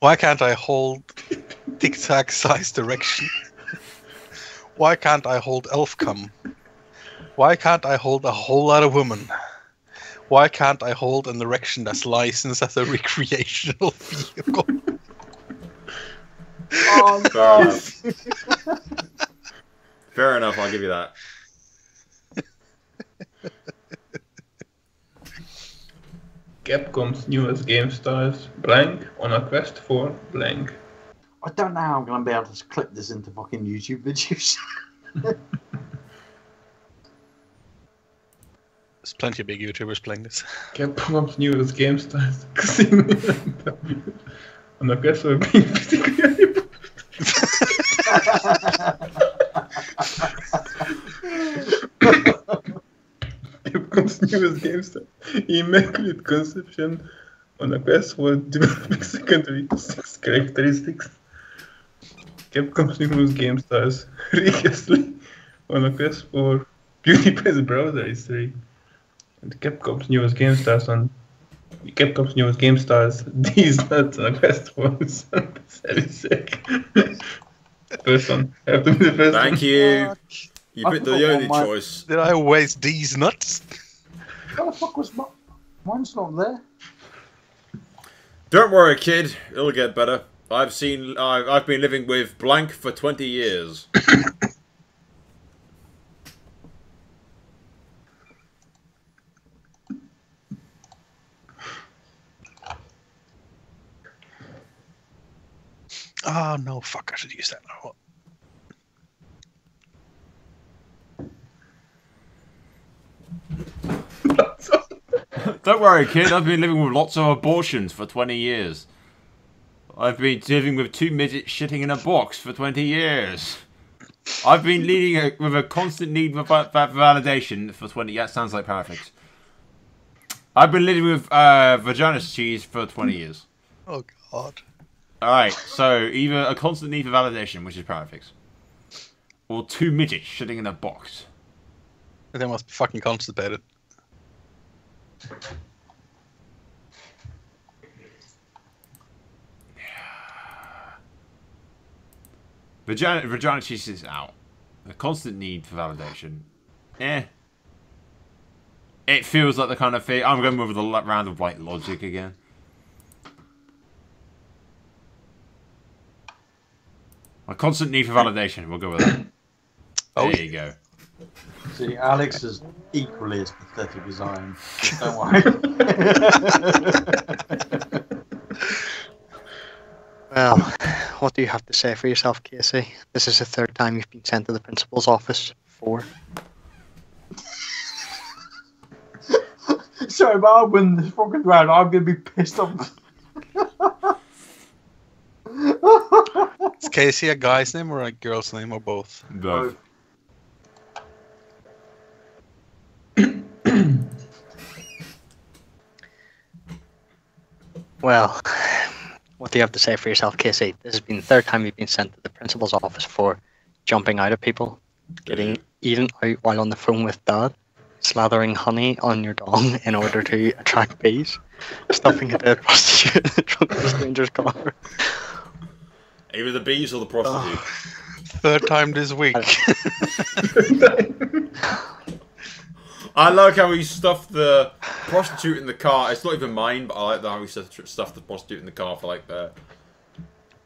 Why can't I hold tic tac size direction? Why can't I hold elf cum? Why can't I hold a whole lot of women? Why can't I hold an erection that's licensed as a recreational vehicle? Oh Fair enough. Fair enough. I'll give you that. Capcom's newest game stars blank on a quest for blank. I don't know how I'm going to be able to clip this into fucking YouTube videos. There's plenty of big YouTubers playing this. Capcom's newest game stars on a quest for being physically Capcom's newest game star Immaculate Conception on a quest for developing secondary six characteristics. Capcom's newest game stars Rick on a quest for PewDiePie's browser history. And Capcom's newest game stars on Capcom's newest game stars these nuts on a quest for Satisek. First one. Have to be the first Thank one. you. You I picked the only my- choice. Did I waste these nuts? What the fuck was my... Mine's not there. Don't worry, kid. It'll get better. I've seen. I've, I've been living with blank for twenty years. Oh no, fuck! I should use that now. Don't worry, kid. I've been living with lots of abortions for 20 years. I've been living with two midgets shitting in a box for 20 years. I've been leading a, with a constant need for va- va- validation for 20 Yeah, sounds like perfect. I've been living with uh, vagina cheese for 20 years. Oh god. Alright, so either a constant need for validation, which is perfect, or two midgets shitting in a box. They must be fucking constipated. Vagina, vagina cheese is out. A constant need for validation. Eh. It feels like the kind of thing. I'm going to move with the round of white logic again. A constant need for validation. We'll go with that. Oh, there you go. See, Alex is equally as pathetic as I am. Don't worry. Well, what do you have to say for yourself, Casey? This is the third time you've been sent to the principal's office. Four. Sorry, but I win this fucking round. I'm going to be pissed off. Is Casey a guy's name or a girl's name or both? Both. Well, what do you have to say for yourself, Casey? This has been the third time you've been sent to the principal's office for jumping out of people, getting eaten out while on the phone with dad, slathering honey on your dong in order to attract bees, stuffing a dead prostitute in the trunk of a stranger's car. Either the bees or the prostitute. Third time this week. I like how he stuffed the prostitute in the car. It's not even mine, but I like how he stuffed stuffed the prostitute in the car for like the.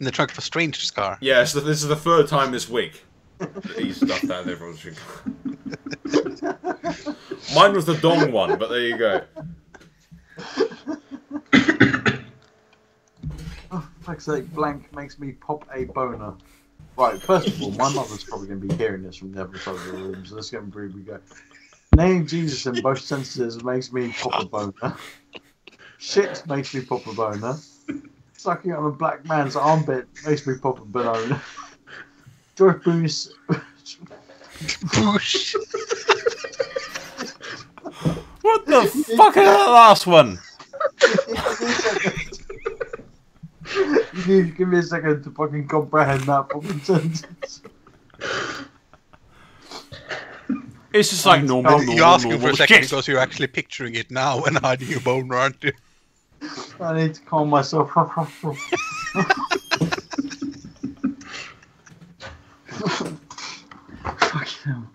In the trunk of a stranger's car. Yeah, so this is the third time this week that he stuffed that in the prostitute car. Mine was the dong one, but there you go. Oh, fuck's sake, blank makes me pop a boner. Right, first of all, my mother's probably going to be hearing this from the other side of the room, so let's get through. We go. Name Jesus in both sentences makes me pop a boner. Shit makes me pop a boner. Sucking on a black man's armpit makes me pop a boner. George Bruce. Bush. What the fuck is that last one? you need to give me a second to fucking comprehend that fucking sentence. It's just like normal. normal you're asking normal, for a second shit. because you're actually picturing it now and hiding your bone, aren't you? I need to calm myself. Fuck hell.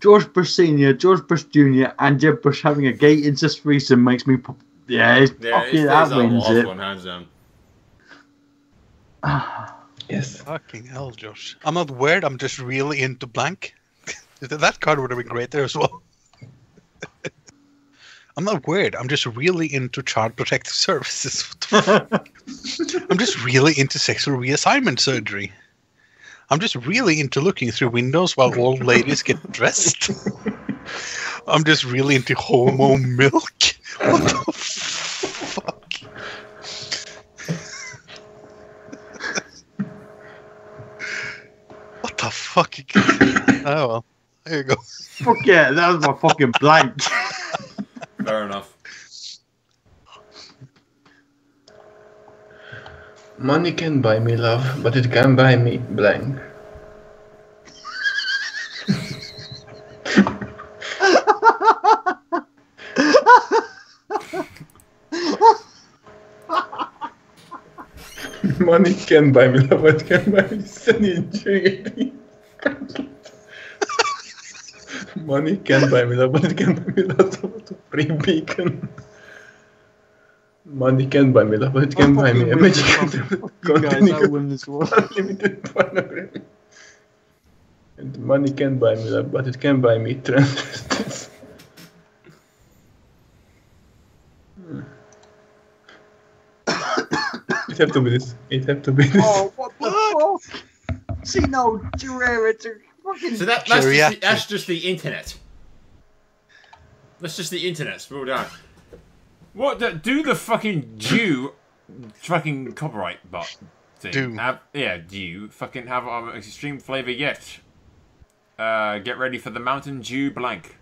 George Bush Senior, George Bush Junior, and Jeb Bush having a gate gay incest threesome makes me. Pop- yeah, yeah, fucking, that wins it. One, hands down. Yes. Fucking hell, Josh. I'm not weird. I'm just really into blank. that card would have been great there as well. I'm not weird. I'm just really into child protective services. What the fuck? I'm just really into sexual reassignment surgery. I'm just really into looking through windows while old ladies get dressed. I'm just really into homo milk. What the What the fuck? oh well. There you go. Fuck yeah, that was my fucking blank. Fair enough. Money can buy me love, but it can buy me blank. Money can buy me love, but it can buy me sunny and Money can buy me love, but it can buy me lots of free bacon. Money can buy me love, but it can buy me a magic You guys, I win this one. unlimited pornography. And money can buy me love, but it can buy me transvestites. It have to be this. It have to be this. Oh, what the fuck? See, no, Gerard, it's a fucking. So that, that's, just the, that's just the internet. That's just the internet. Scroll down. What the, do the fucking Jew fucking copyright bot thing? Do. have, yeah? Do you fucking have um, extreme flavor yet? Uh, get ready for the Mountain Dew blank.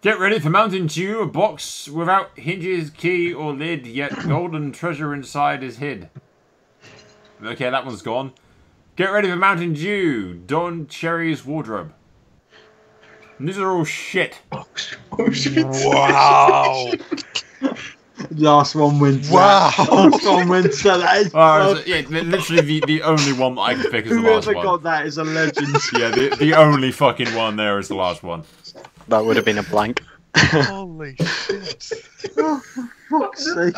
Get ready for Mountain Dew, a box without hinges, key, or lid, yet golden treasure inside is hid. Okay, that one's gone. Get ready for Mountain Dew, Don Cherry's wardrobe. And these are all shit. Oh shit. Wow. Last one wins. Wow. Last one wins. That, that is. Oh, so- yeah, literally the, the only one that I can pick is the last one. Whoever got that is a legend. Yeah, the, the only fucking one there is the last one. That would have been a blank. Holy shit. Fuck's sake.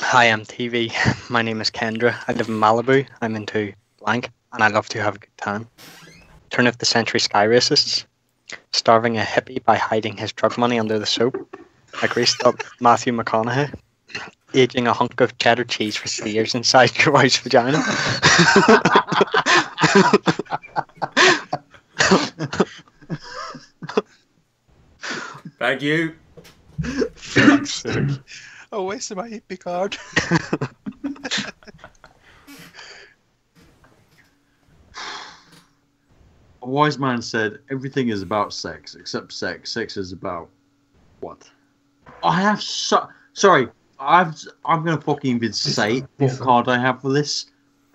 Hi, I'm TV. My name is Kendra. I live in Malibu. I'm into blank, and I love to have a good time. Turn of the century sky racists. Starving a hippie by hiding his drug money under the soap. A greased up Matthew McConaughey. Aging a hunk of cheddar cheese for three years inside your wife's vagina. Thank you. Fuck's sake. Oh, where's my hippie card? A wise man said, "Everything is about sex, except sex. Sex is about what?" I have so sorry. I've I'm gonna fucking even say what card I have for this.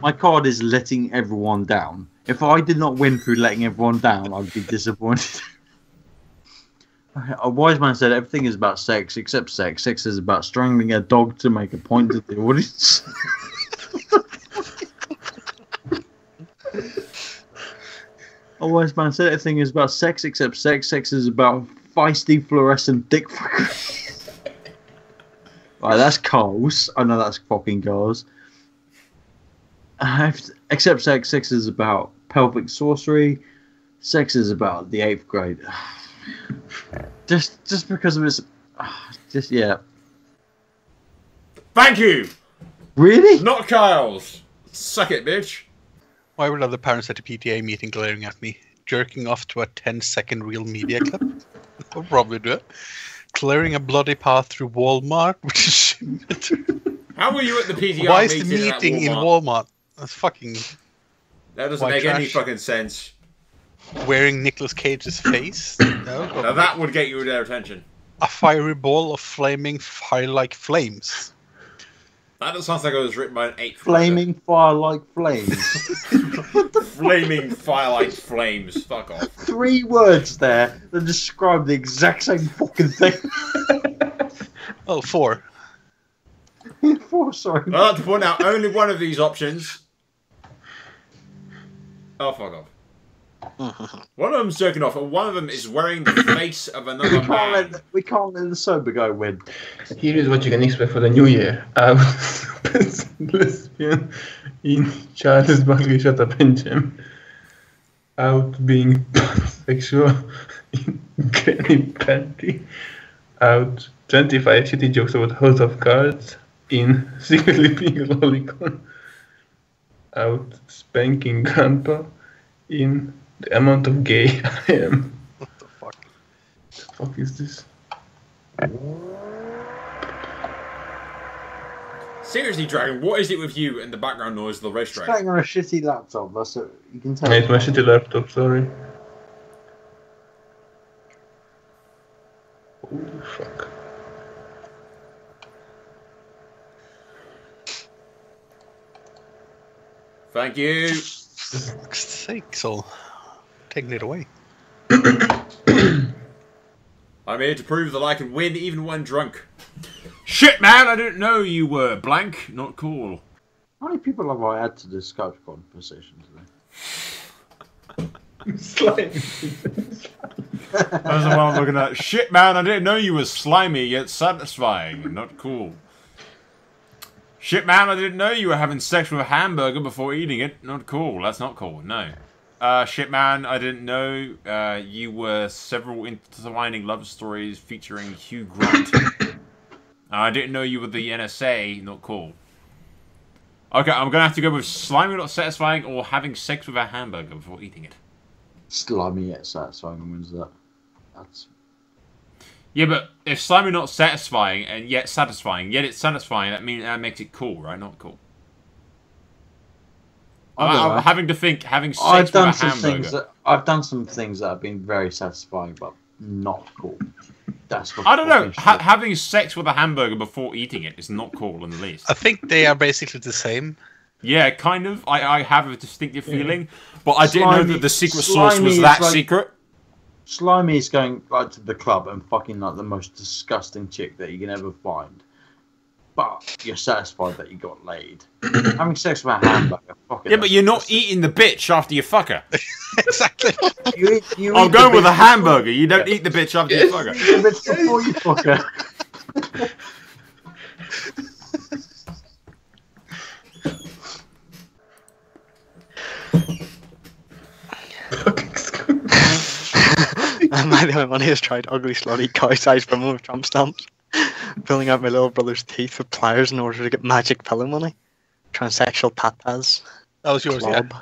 My card is letting everyone down. If I did not win through letting everyone down, I'd be disappointed. A wise man said, "Everything is about sex, except sex. Sex is about strangling a dog to make a point to the audience." A wise man said everything is about sex except sex. Sex is about feisty fluorescent dick right, that's Coles. I know that's fucking Coles. Except sex. Sex is about pelvic sorcery. Sex is about the eighth grade. Just, just because of his, ah, just yeah. Thank you. Really? Not Kyle's. Suck it, bitch. Why were other parents at a PTA meeting glaring at me? Jerking off to a 10 second real media clip? I'll probably do it. Clearing a bloody path through Walmart, which is shit. How were you at the PTR Why is the meeting at meeting in Walmart? Walmart? That's fucking That doesn't White make any fucking sense. Wearing Nicolas Cage's face. No, Now that would get you their attention. a fiery ball of flaming fire like flames. That sounds like it was written by an eight. Flaming fire like flames. flaming fire-like flames. Fuck off. Three words there that describe the exact same fucking thing. Oh, four. Four, sorry. I'd like to point out only one of these options Oh, fuck off. One of them's jerking off, and one of them is wearing the face of another can't, man. let, the- we can't let the sober guy win. Here is what you can expect for the new year. Um, out lesbian in Charles Barkley Shut Up and Jam. Out being pansexual in Granny Panty. Out 25 shitty jokes about House of Cards in Secretly Being Lolicon. Out spanking grandpa in The Amount of Gay I Am. What the fuck? The fuck is this? Seriously, Dragon, what is it with you and the background noise of the It's racetrack? playing on a shitty laptop. That's it. You can tell. Yeah, it's my shitty laptop, sorry. Holy fuck. Thank you. Fuck's sake, so taking it away. I'm here to prove that I can win even when drunk. Shit, man, I didn't know you were blank. Not cool. How many people have I had to this Skype conversation today? Slime. That's the one I'm looking at. Shit, man, I didn't know you were slimy yet satisfying. Not cool. Shit, man, I didn't know you were having sex with a hamburger before eating it. Not cool. That's not cool. No. Uh, shit, man, I didn't know uh, you were several intertwining love stories featuring Hugh Grant. Uh, I didn't know you were the NSA. Not cool. Okay, I'm gonna have to go with slimy, not satisfying, or having sex with a hamburger before eating it. Slimy yet satisfying wins that. That's Yeah, but if slimy not satisfying and yet satisfying, yet it's satisfying, that means that makes it cool, right? Not cool. I don't I, know. am having to think having sex I've with done a some hamburger. things that I've done some things that have been very satisfying, but not cool. That's for I don't know. Ha- having sex with a hamburger before eating it is not cool in the least. I think they are basically the same. Yeah, kind of. I, I have a distinctive feeling, but I didn't know that the secret sauce was that like- secret. Slimy is going like to the club and fucking like the most disgusting chick that you can ever find. But you're satisfied that you got laid. Having sex with a hamburger, fuck it, Yeah, but you're not disgusting. eating the bitch after you fuck her. exactly. You eat, you I'm eat going with a bitch hamburger. You don't eat the bitch after you fuck her. before- you eat the bitch before you fuck her. Fucking screw. Am I the only one who's tried ugly, slutty, cow-sized promo with Trump stamps? Pulling out my little brother's teeth with pliers in order to get magic pillow money? Transsexual tatas. That was yours, yeah. Club.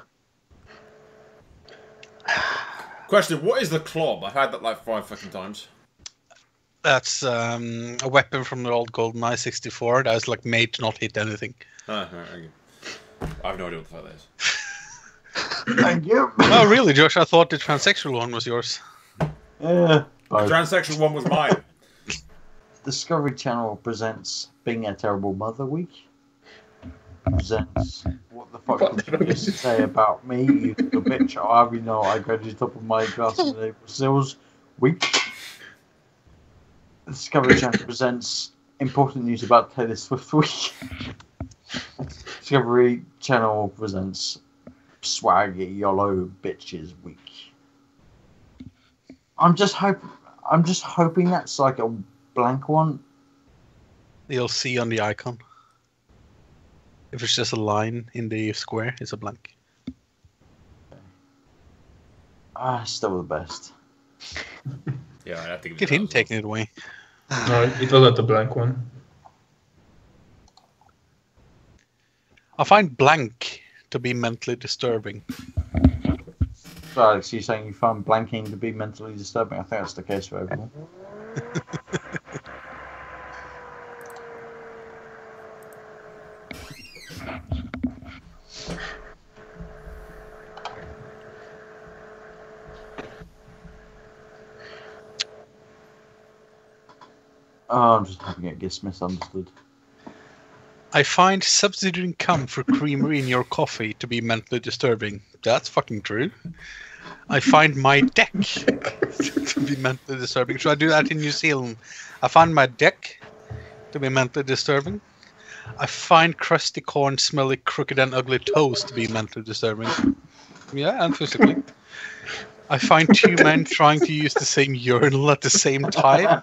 Question: What is the club? I've had that like five fucking times. That's um, a weapon from the old GoldenEye 64 that was like made to not hit anything. Ah, right, okay. I have no idea what the fuck that is. Thank you. Oh, really, Josh? I thought the transsexual one was yours. Yeah. Both. Transsexual one was mine. Discovery Channel presents Being a Terrible Mother Week. Presents What the fuck What did you just say about me, you little bitch? I already know I you top of my glass in April Sills Week. Discovery Channel presents Important News About Taylor Swift Week. Discovery Channel presents Swaggy YOLO Bitches Week. I'm just hope I'm just hoping that's like a blank one. You'll see on the icon. If it's just a line in the square, it's a blank. Ah, still the best. Yeah, I have to give it Get him that. taking it away. No, it wasn't a blank one. I find blank to be mentally disturbing. So, Alex, you're saying you find blanking to be mentally disturbing? I think that's the case for everyone. Oh, I'm just hoping it gets misunderstood. I find substituting cum for creamery in your coffee to be mentally disturbing. That's fucking true. I find my deck to be mentally disturbing. Should I do that in New Zealand? I find my deck to be mentally disturbing. I find crusty corn, smelly, crooked, and ugly toes to be mentally disturbing. Yeah, and physically. I find two men trying to use the same urinal at the same time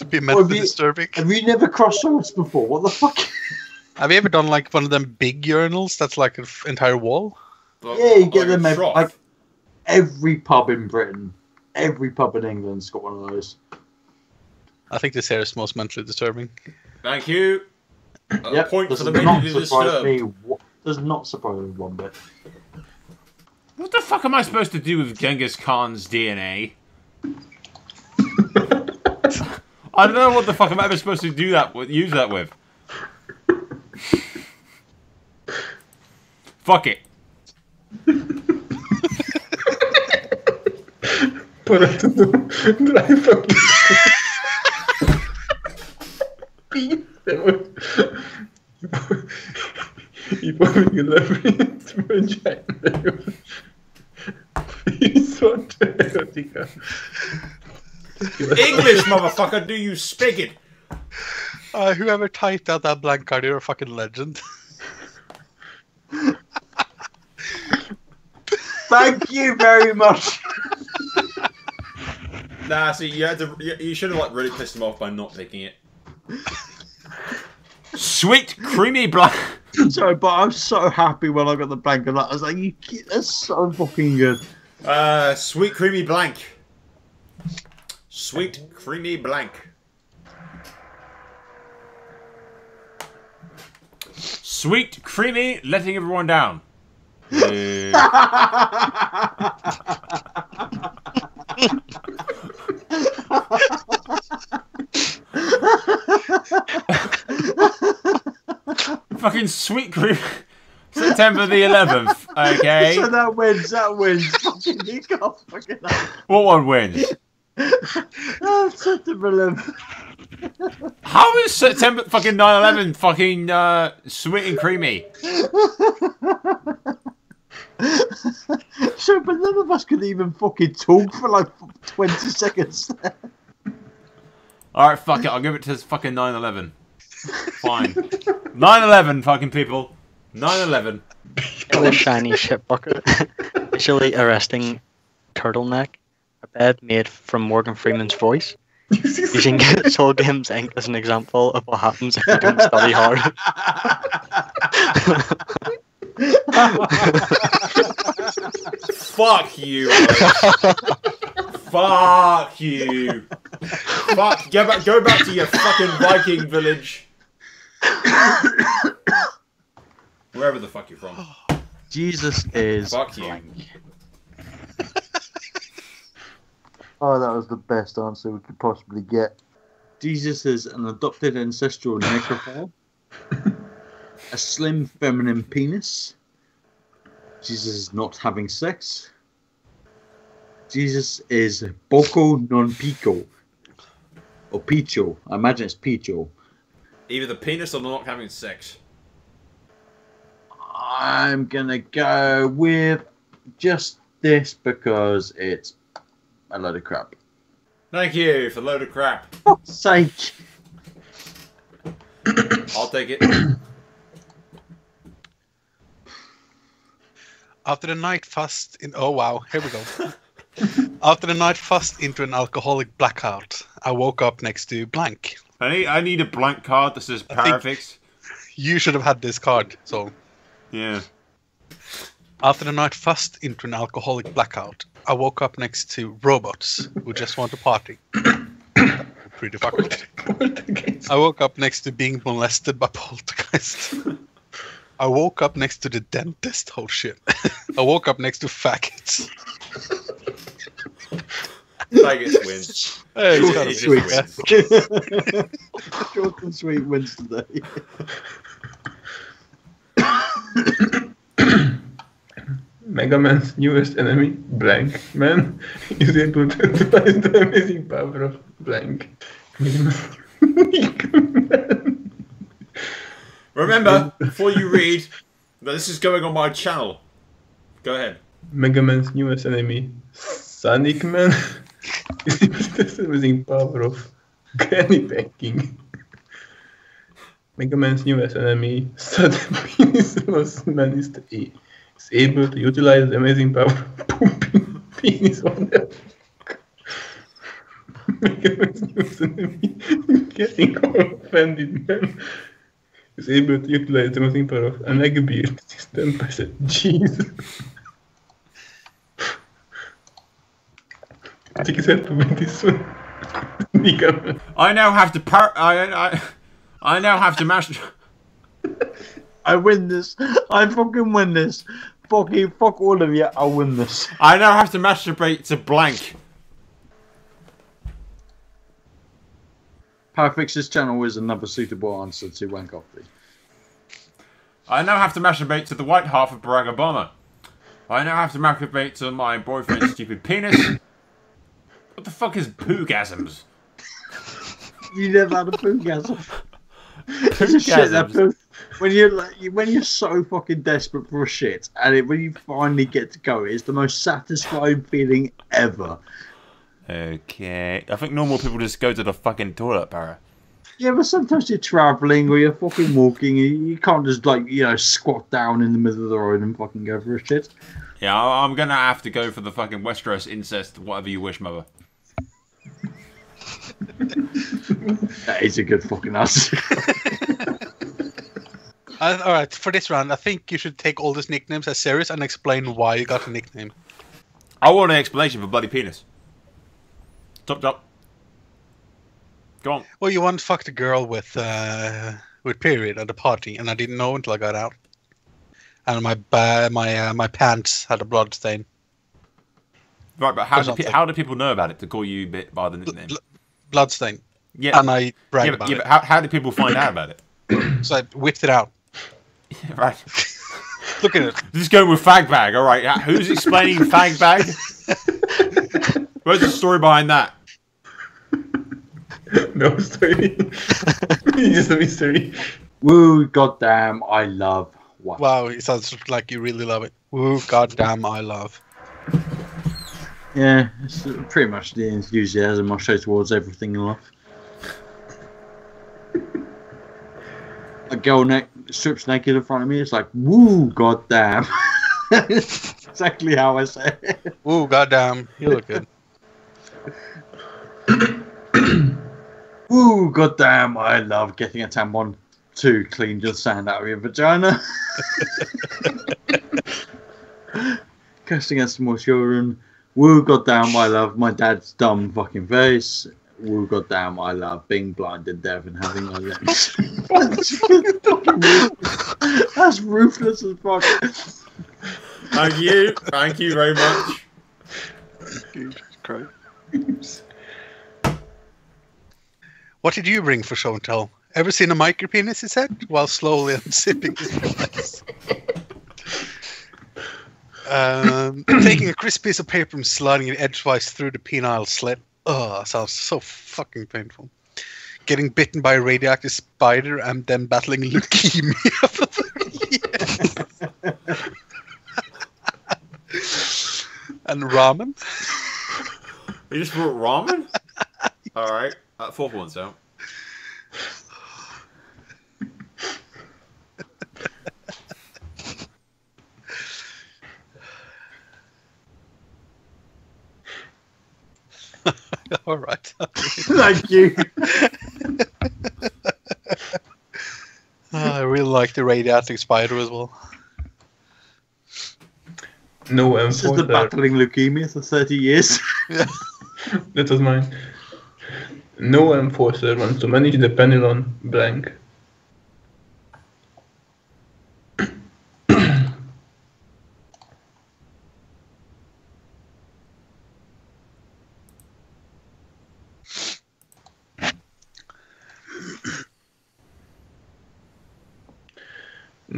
to be mentally you- disturbing. Have you never crossed swords before? What the fuck? Have you ever done like one of them big urinals that's like an f- entire wall? But- Yeah, you get like them ev- trough. like every pub in Britain, every pub in England's got one of those. I think this here is most mentally disturbing. Thank you. A Yep, point for does the not mentally surprise disturbed. me. wha- Does not surprise me one bit. What the fuck am I supposed to do with Genghis Khan's DNA? I don't know what the fuck I'm ever supposed to do that with, use that with. Fuck it. Para tudo drive up. Powinien robić vagina. I sort erotika. English, motherfucker, do you speak it? Uh, whoever typed out that blank card, you're a fucking legend. Thank you very much. Nah, see, you had to. You, you should have like really pissed him off by not picking it. Sweet creamy black. Sorry, but I'm so happy when I got the blank of that. I was like, you, kid, that's so fucking good. Uh, sweet creamy blank. Sweet creamy blank. Sweet creamy, letting everyone down. Fucking sweet cream. September the 11th. Okay. So that wins. That wins. Fucking you can't fucking. What one wins? Oh, September 11th. How is September fucking 9/11 fucking uh, sweet and creamy? So, but none of us could even fucking talk for like 20 seconds. All right, fuck it. I'll give it to fucking 9/11. Fine. 9/11, fucking people. 9/11. In the shiny shit bucket. Visually arresting turtleneck. A bed made from Morgan Freeman's voice. Using Soul Games Inc. as an example of what happens if you don't study hard. Fuck you. Fuck you. Fuck. Go back. Go back to your fucking Viking village. Wherever the fuck you're from. Jesus is. Fuck you. Oh, that was the best answer we could possibly get. Jesus is an adopted ancestral necrophile, a slim feminine penis. Jesus is not having sex. Jesus is poco non pico. Or picho. I imagine it's picho. Either the penis or not having sex. I'm gonna go with just this because it's a load of crap. Thank you for a load of crap. Fuck's sake. I'll take it. After the night fast in oh wow, here we go. After the night fast into an alcoholic blackout, I woke up next to blank. I need, I need a blank card that says I Parafix. You should have had this card. So Yeah. after the night fast into an alcoholic blackout, I woke up next to robots who just want to party. Pretty fucked. I woke up next to being molested by poltergeist. I woke up next to the dentist. Oh shit. I woke up next to faggots. Faggots wins. Hey, it's It gotta just wins. Short and sweet wins today. Mega Man's newest enemy, Blank Man, is able to utilize the amazing power of Blank. Remember, before you read, that this is going on my channel. Go ahead. Mega Man's newest enemy, Sonic Man, is able to utilize the amazing power of Granny Banking. Mega Man's newest enemy, Sudden Penis is managed A, is able to utilize the amazing power of pooping penis on them. Mega Man's newest enemy, getting all offended man, is able to utilize the amazing power of an egg beard. This is 10% Jesus. Take his head to win this one. Mega I now have to par- I, I, I now have to master. I win this. I fucking win this. Fuck you. Fuck all of you. I'll win this. I now have to masturbate to blank. Parafix's channel is another suitable answer to wank off the. I now have to masturbate to the white half of Barack Obama. I now have to masturbate to my boyfriend's stupid penis. What the fuck is poogasms? You never had a poogasm. It's shit that Poogasms. When you're like you- when you're so fucking desperate for a shit, and it, when you finally get to go, it's the most satisfying feeling ever. Okay. I think normal people just go to the fucking toilet, Barra. Yeah, but sometimes you're travelling or you're fucking walking, and you can't just like you know squat down in the middle of the road and fucking go for a shit. Yeah, I'm gonna have to go for the fucking Westeros incest, whatever you wish, mother. That is a good fucking answer. Uh, all right, for this round, I think you should take all these nicknames as serious and explain why you got a nickname. I want an explanation for bloody penis. Top top. Go on. Well, you once fucked a girl with uh, with period at a party, and I didn't know until I got out. And my my uh, my pants had a blood stain. Right, but how do, how do people know about it to call you bit by the nickname? bl- blood stain. Yeah, And I bragged yeah, but, about yeah, it. but how, how do people find out about it? So I whipped it out. right. Look at it. Just going with fag bag. All right. Who's explaining fag bag? Where's the story behind that? No story. it's just a mystery. Woo, goddamn, I love what. Wow, it sounds like you really love it. Woo, goddamn, I love. Yeah, it's pretty much the enthusiasm I show towards everything in life. A girl neck strips naked in front of me. It's like, woo, goddamn. exactly how I say it. Woo, goddamn, you look good. Woo, goddamn, I love getting a tampon to clean the sand out of your vagina. Casting out some more children. Woo, goddamn, I love my dad's dumb fucking face. Woo, goddamn, I love being blind and deaf and having no legs. That's ruthless as fuck. Thank you. Thank you very much. What did you bring for show and tell? Ever seen a micro penis? He said, while slowly unzipping his device. um, taking a crisp piece of paper and sliding it edgewise through the penile slit. Oh, sounds so fucking painful. Getting bitten by a radioactive spider and then battling leukemia for 30 years. and ramen. You just brought ramen? All right. Uh, fourth one's out. All right. Thank you. Ah, I really like the radioactive spider as well. No This is the enforcer. battling leukemia for 30 years. That was mine. No enforcer wants to manage the panel on blank.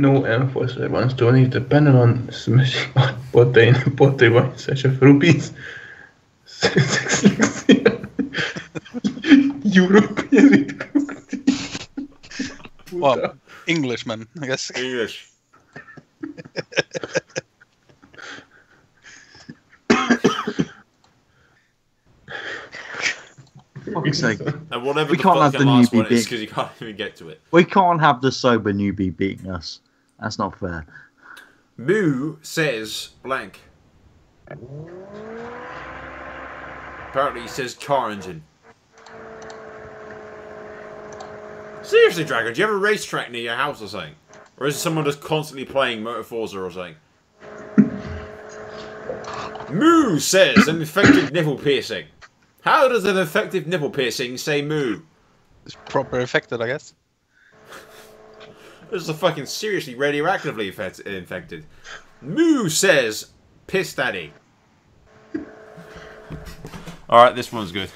No enforcer wants to manage the panel on smashing on pottery in pottery wine such as rupees. European Well, Englishman, I guess. English. Fucking fuck's sake. And whatever We the can't have the newbie one is bit. because you can't even get to it. We can't have the sober newbie beating us. That's not fair. Moo says blank. Apparently he says car engine. Seriously, Dragon, do you have a racetrack near your house or something? Or is it someone just constantly playing Motor Forza or something? moo says an effective nipple piercing. How does an effective nipple piercing say moo? It's proper affected, I guess. This is a fucking seriously radioactively infect- infected. Moo says, piss daddy. Alright, this one's good.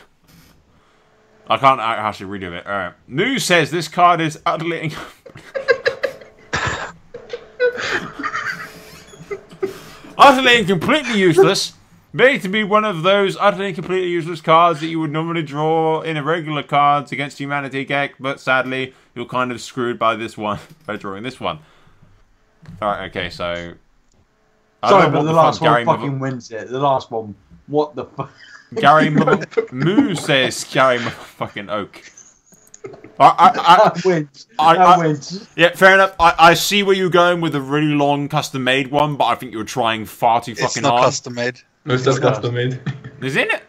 I can't actually read of it. Alright. Moo says this card is utterly. utterly and completely useless. Made to be one of those utterly completely useless cards that you would normally draw in a regular Cards Against Humanity deck, but sadly, you're kind of screwed by this one by drawing this one. Alright, okay, so. I Sorry, but what the last fuck one Gary fucking Mother- wins it. The last one. What the fuck? Gary Mother- Moo says Gary fucking Oak. I, I, I, That wins. I- that I- wins. yeah, fair enough. I, I see where you're going with a really long custom made one, but I think you're trying far too fucking It's fucking not hard. custom made. No, it's not It's not. custom made. Is in it?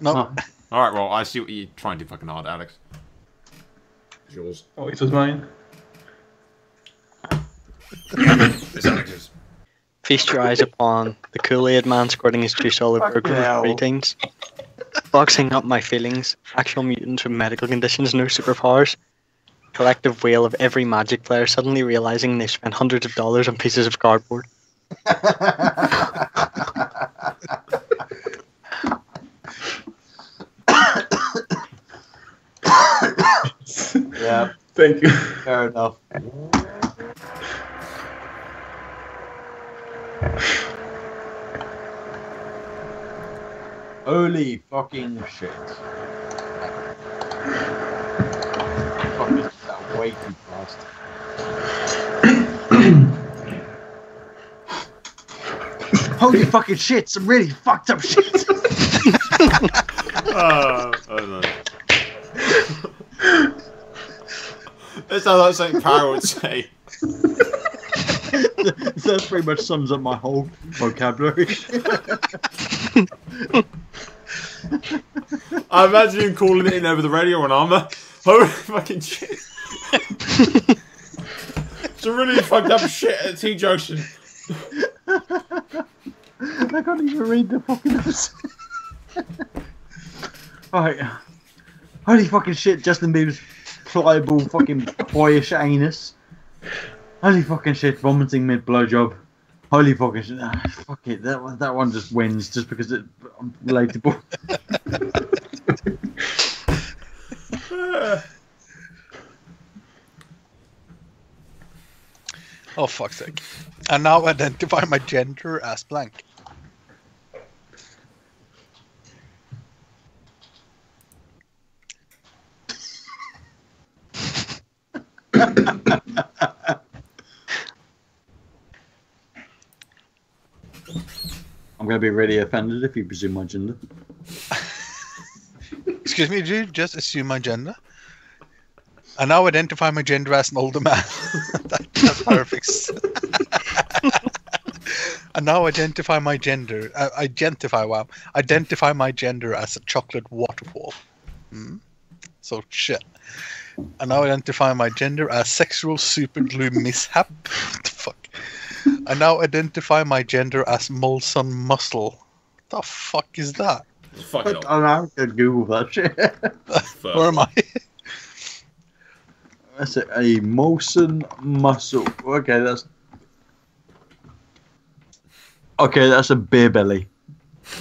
No. Oh. Alright, well, I see what you're trying too fucking hard, Alex. It's yours. Oh, it was mine. It's Alex's. Feast your eyes upon the Kool-Aid man squirting his two solid Fucking burgers with greetings. Boxing up my feelings. Actual mutants with medical conditions, no superpowers. Collective wail of every magic player suddenly realizing they've spent hundreds of dollars on pieces of cardboard. yeah, Thank you. fair enough. Holy fucking shit. Fucking that way too fast. Holy fucking shit, some really fucked up shit. Uh, I don't know. That sounds like something Power would say. that pretty much sums up my whole vocabulary. I imagine him calling it in over the radio on Armour. Holy fucking shit. it's a really fucked up shit at T Junction. I can't even read the fucking notes. Alright. Holy fucking shit, Justin Bieber's pliable fucking boyish anus. Holy fucking shit, vomiting mid blowjob. Holy fucking shit. Ah, fuck it, that one, that one just wins just because it's relatable. Oh fuck's sake. And now identify my gender as blank. I'm gonna be really offended if you presume my gender. Excuse me, did you just assume my gender? I now identify my gender as an older man. that, that's perfect. I now identify my gender. Uh, identify, wow. Identify my gender as a chocolate waterfall. Hmm? So shit. I now identify my gender as sexual super glue mishap. what the fuck? I now identify my gender as Molson muscle. What the fuck is that? Fuck I it don't up. know, I could Google that shit. Fuck. Where am I? That's a, a Molson muscle. Okay, that's. Okay, that's a beer belly.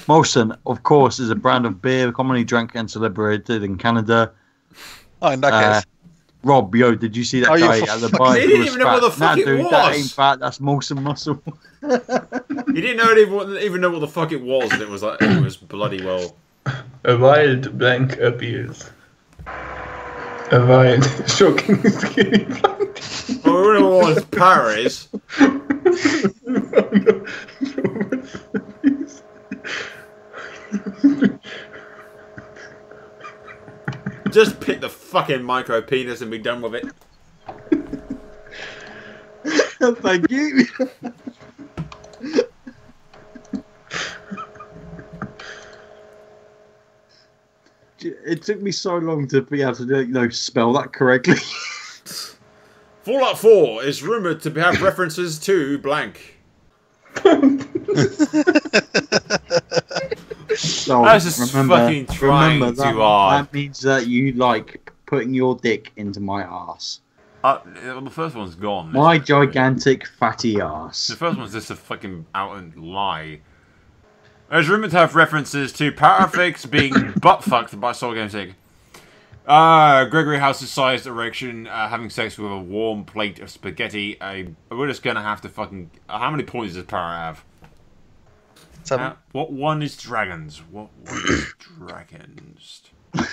Molson, of course, is a brand of beer commonly drank and celebrated in Canada. Oh, in that Uh, case. Rob, yo, did you see that Oh, guy at the bar? He didn't was even know what the fuck nah, it dude, That ain't fat. That's Molson muscle. He didn't know even, even know what the fuck it was, and it was like it was bloody well. A wild blank appears. A wild, shocking, skinny blank. Oh, it was Paris. no, no, no, please. Fucking micro penis and be done with it. Thank you. It took me so long to be able to you know spell that correctly. Fallout 4 is rumored to have references to blank. So I was just fucking trying remember that, too hard. That means that you like putting your dick into my ass. Uh, well, the first one's gone. My isn't gigantic fatty ass. The first one's just a fucking out and lie. There's rumored to have references to Parafix being butt fucked by SoulGamesInc. Uh, Gregory House's sized erection, uh, having sex with a warm plate of spaghetti. Uh, we're just gonna have to fucking. Uh, how many points does Para have? Seven. Uh, what one is dragons? What one is dragons?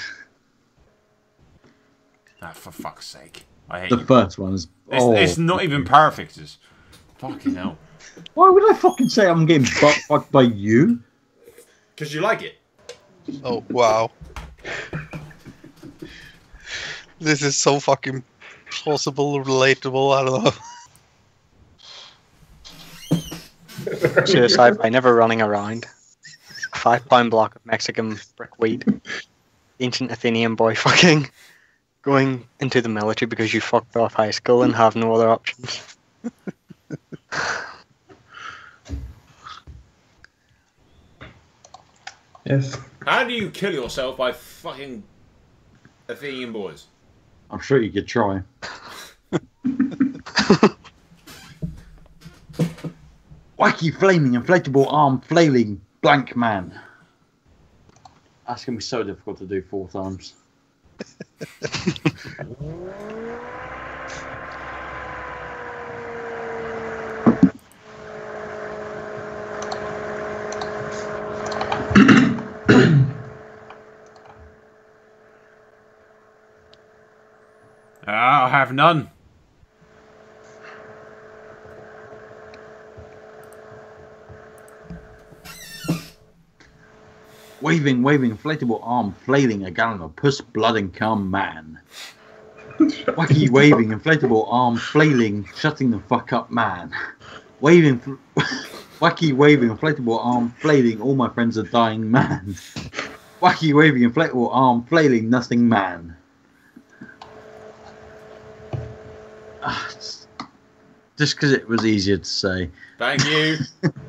ah, for fuck's sake. I hate The you. first one's. It's, oh. it's not even Parafixes. Fucking hell. Why would I fucking say I'm getting butt fucked by you? Because you like it. Oh wow. This is so fucking plausible, relatable. I don't know. Suicide by never running around. A five pound block of Mexican brick weed. Ancient Athenian boy fucking going into the military because you fucked off high school and have no other options. Yes. How do you kill yourself by fucking Athenian boys? I'm sure you could try. Wacky flaming inflatable arm flailing blank man. That's gonna be so difficult to do four times. Ah, I'll have none. Waving, waving inflatable arm flailing a gallon of puss blood and cum man. Wacky waving inflatable arm flailing shutting the fuck up man. Waving fl- wacky waving inflatable arm flailing all my friends are dying man. Wacky waving inflatable arm flailing nothing man. Ah, Just because it was easier to say. Thank you.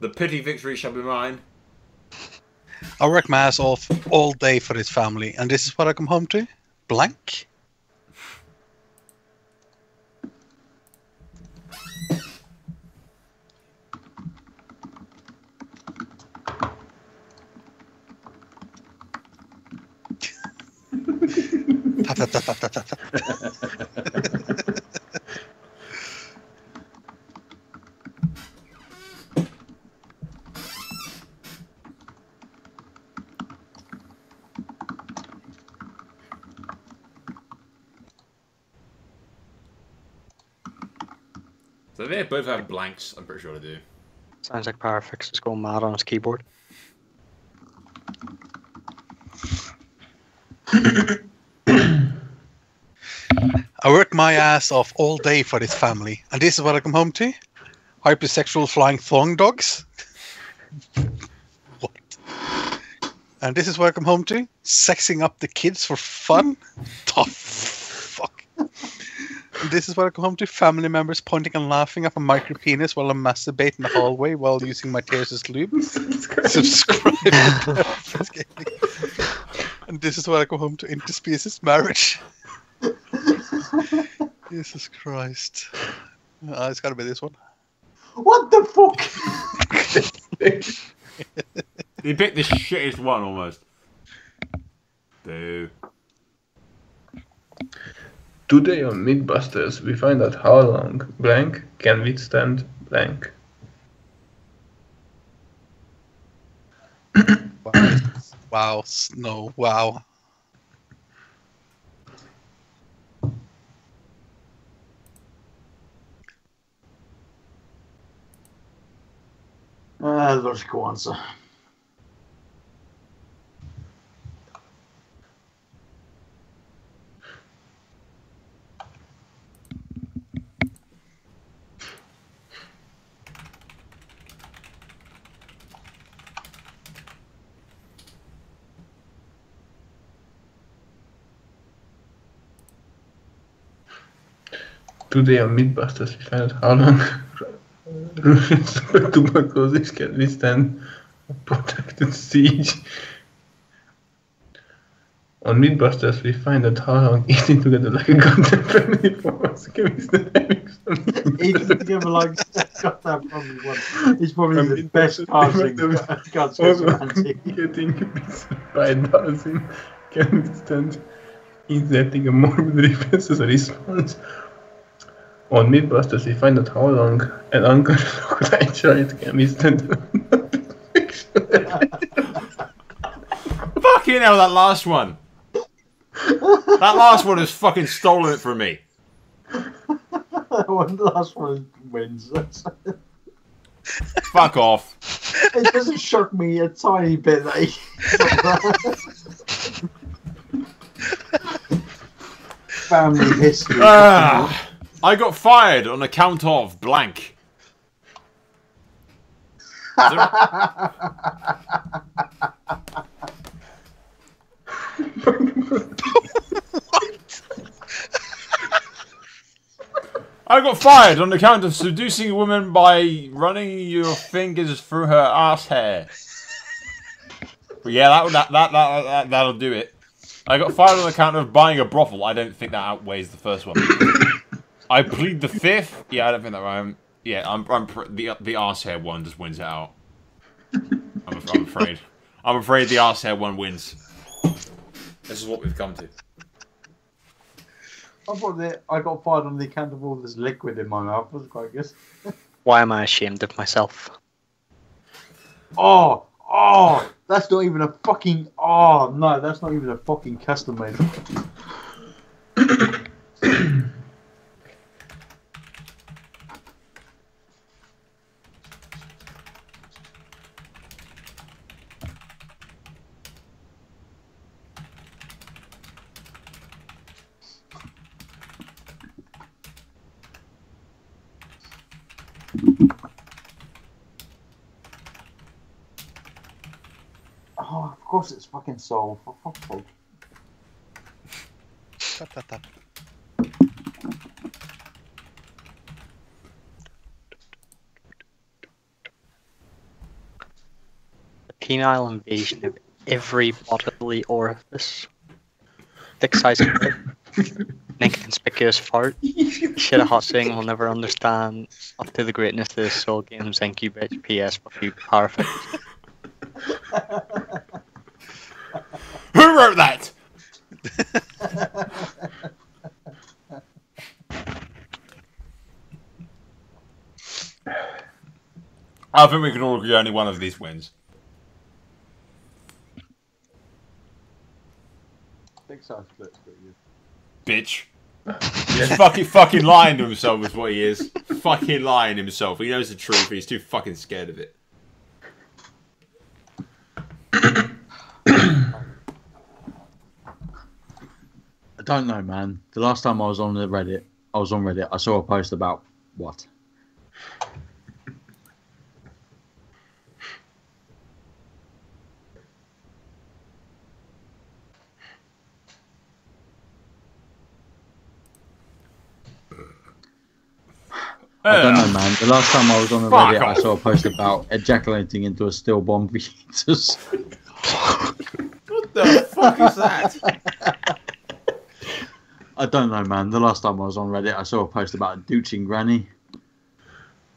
the pity victory shall be mine. I work my ass off all day for this family, and this is what I come home to? Blank? Tap, tap, tap, tap, tap, tap. So they both have blanks. I'm pretty sure they do. Sounds like Parafix is going mad on his keyboard. I work my ass off all day for this family, and this is what I come home to? Hypersexual flying thong dogs? what? And this is what I come home to? Sexing up the kids for fun? The fuck? And this is what I come home to? Family members pointing and laughing at a micro penis while I masturbate in the hallway while using my tears as lube? Subscribe. to and this is what I come home to? Interspecies marriage. Jesus Christ. Uh, it's gotta be this one. What the fuck? You picked the shittest one almost. Boo. Today on Mythbusters, we find out how long blank can withstand blank. Wow. wow. s- No. Wow. Uh, logical answer. Today on Mythbusters we found how long Russian tuberculosis can withstand a protracted siege. On Mythbusters we find out how long eating together like a goddamn family for us can withstand having some Eating together like got that probably one. It's probably the best that's- casting. that's- God's Also, Anti. getting bitten by a dioxin can withstand inserting a morbid reflexes response. On Mythbusters, we find out how long an unconscious crocodile child can withstand Fucking hell, that last one. That last one has fucking stolen it from me. one, last one wins. Fuck off. it doesn't shock me a tiny bit that he. Family history. Ah, I got fired on account of blank. I got fired on account of seducing a woman by running your fingers through her ass hair. But yeah, that, that, that, that, that, that'll do it. I got fired on account of buying a brothel. I don't think that outweighs the first one. I plead the fifth. Yeah, I don't think that. Um, yeah, I'm, I'm pr- the the arse hair one just wins it out. I'm, af- I'm afraid. I'm afraid the arse hair one wins. This is what we've come to. I thought that I got fired on the account of all this liquid in my mouth. That was quite good. Why am I ashamed of myself? Oh, oh, that's not even a fucking. Oh no, that's not even a fucking custom made. Oh, of course it's fucking soul. For fuck's sake. Tap, tap, tap. The penile invasion of every bodily orifice. Thick size an inconspicuous fart. Shit a hot saying will never understand up to the greatness of the Soul Games NQ PS fuck you perfect. I think we can all agree only one of these wins. Big size clips, but you. Bitch. He's fucking fucking lying to himself is what he is. fucking lying to himself. He knows the truth, but he's too fucking scared of it. I don't know, man. The last time I was on the Reddit, I was on Reddit. I saw a post about what? I don't know, man. The last time I was on the Fuck Reddit, I saw a post about ejaculating into a stillborn fetus. What the fuck is that? I don't know, man. The last time I was on Reddit, I saw a post about a douching granny.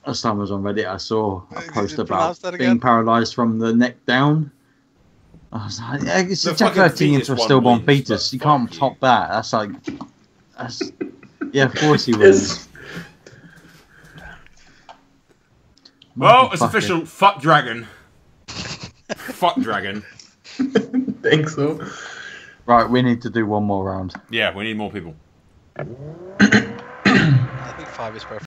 Last time I was on Reddit, I saw a post about being paralyzed from the neck down. I was like, yeah, it's ejaculating into a fetus one stillborn wins, fetus. but You can't you. top that. That's like, that's yeah, of course he wins. Well, it's Motherfucker. official. Fuck dragon. fuck dragon. Think so. Right, we need to do one more round. Yeah, we need more people. I think five is perfect.